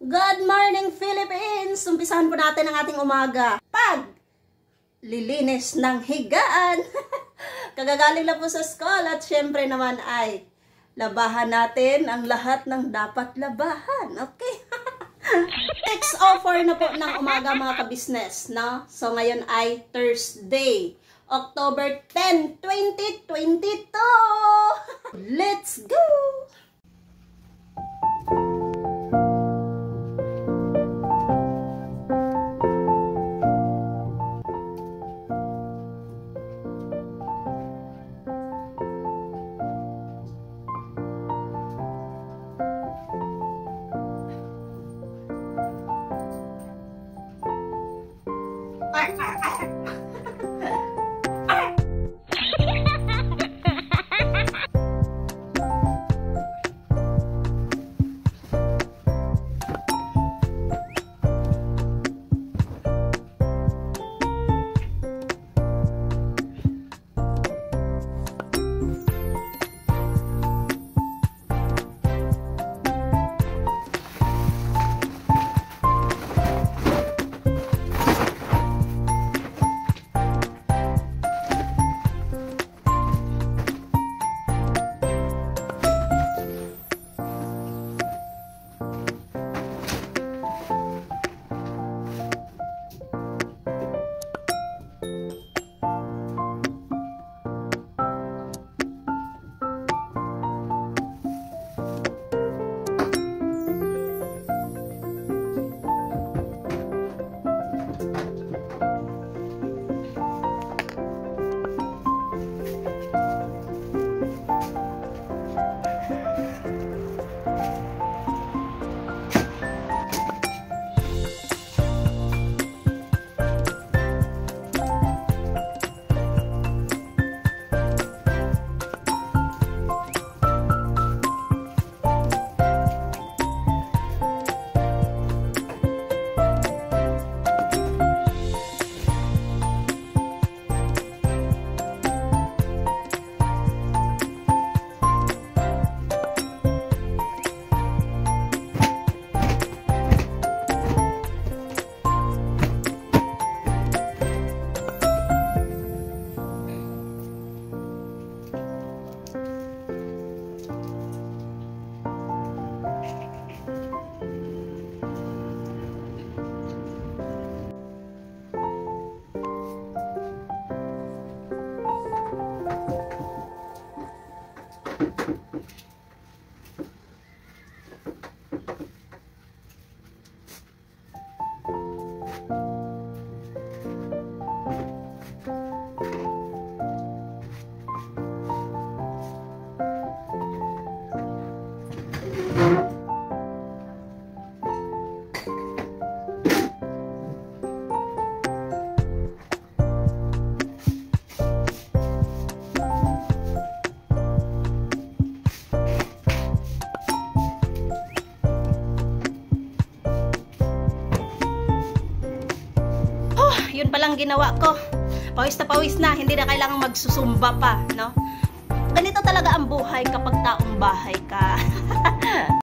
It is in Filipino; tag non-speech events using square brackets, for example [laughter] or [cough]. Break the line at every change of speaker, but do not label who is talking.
Good morning Philippines! Umpisahan po natin ang ating umaga. Pag lilinis ng higaan. [laughs] Kagagaling lang po sa school at syempre naman ay labahan natin ang lahat ng dapat labahan. Okay? [laughs] 6.04 na po ng umaga mga kabisnes. No? So ngayon ay Thursday. October 10, 2022! [laughs] Let's go! 诶诶诶 Thank mm -hmm. you. Yun palang ginawa ko. Pawis na pawis na, hindi na kailangang magsusumba pa, no? Ganito talaga ang buhay kapag taong bahay ka. [laughs]